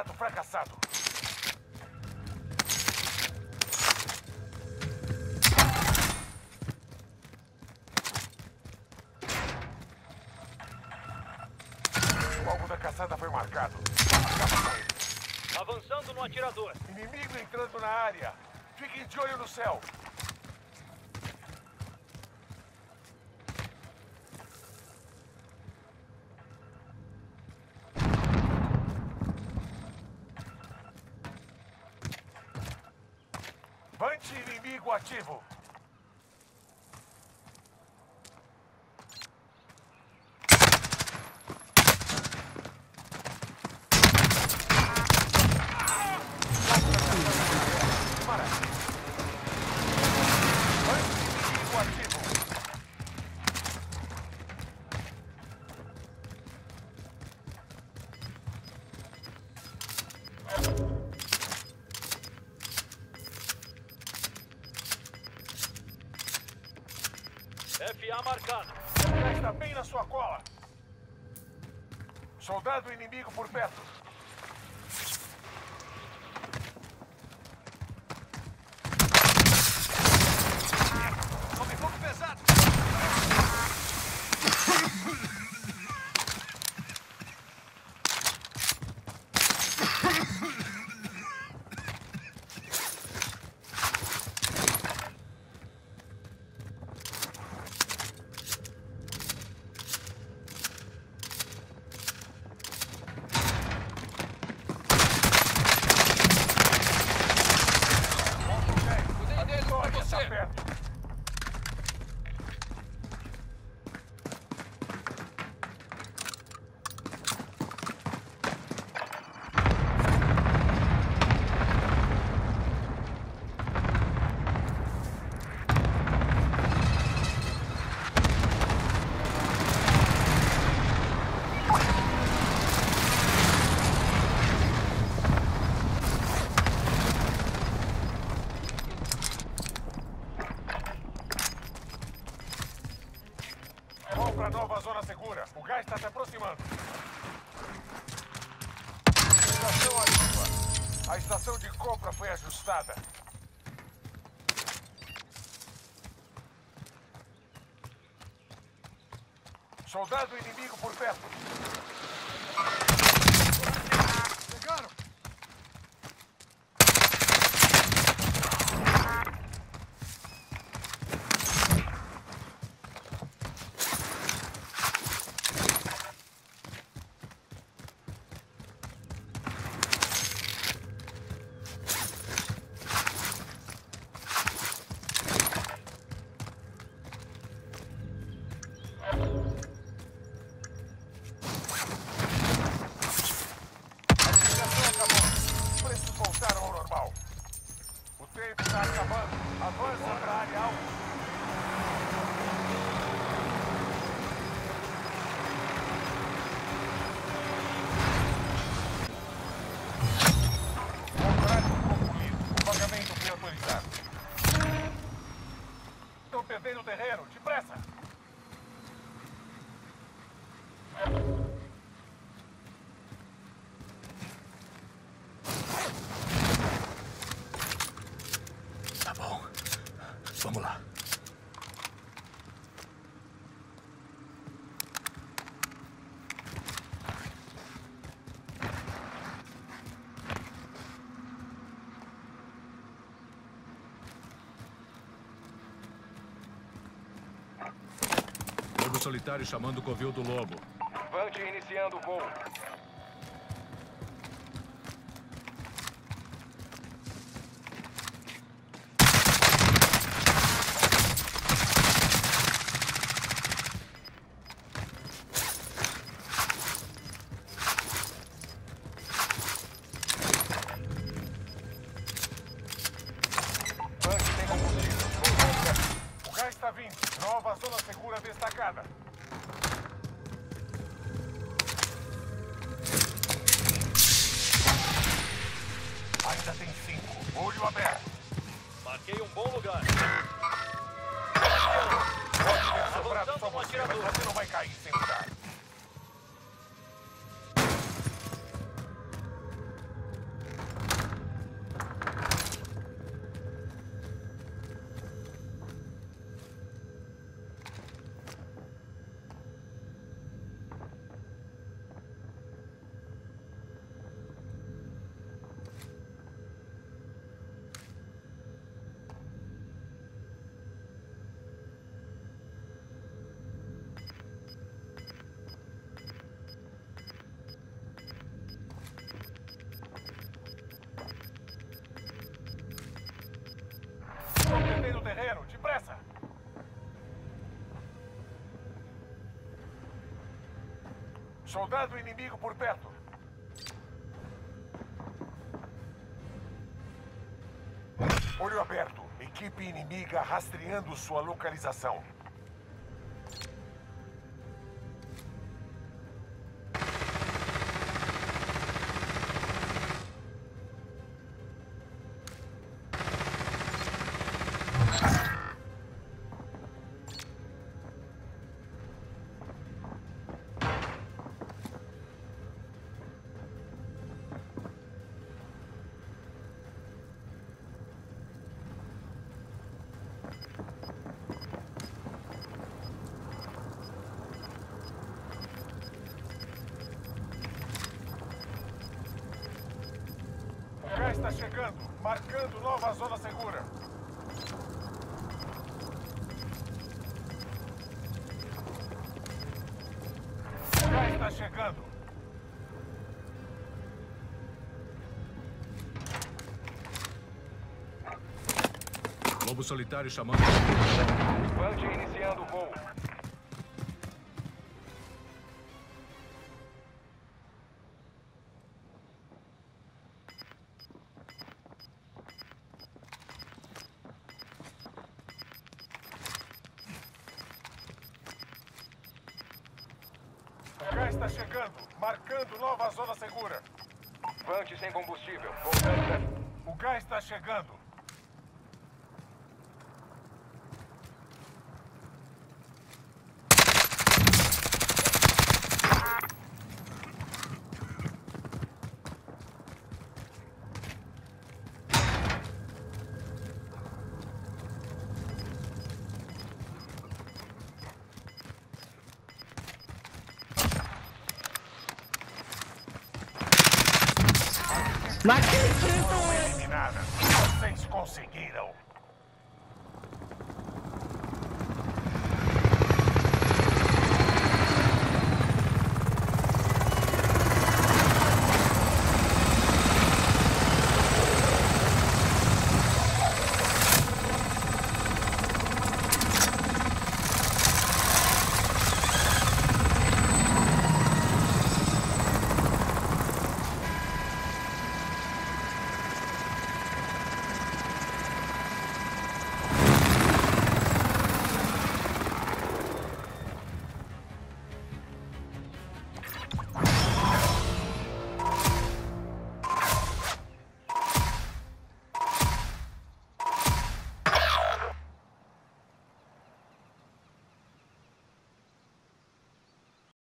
Contrato fracassado. O alvo da caçada foi marcado. Avançando no atirador. Inimigo entrando na área. Fiquem de olho no céu. Vante inimigo ativo. Maravilha. Vante inimigo ativo. FA marcado. Está bem na sua cola. Soldado inimigo por perto. Soldado inimigo por perto. Solitário chamando o covil do lobo. Vante iniciando o voo. Nova zona segura destacada. Aberto. Marquei um bom lugar. Pode ter sobrado Avançando só você, mas você não vai cair sem lugar. Soldado inimigo por perto. Olho aberto. Equipe inimiga rastreando sua localização. Está chegando, marcando nova zona segura. Gás está chegando. Lobo solitário chamando. Band iniciando o voo. Está chegando, marcando nova zona segura. Vante sem combustível. Voltando. O gás está chegando. Não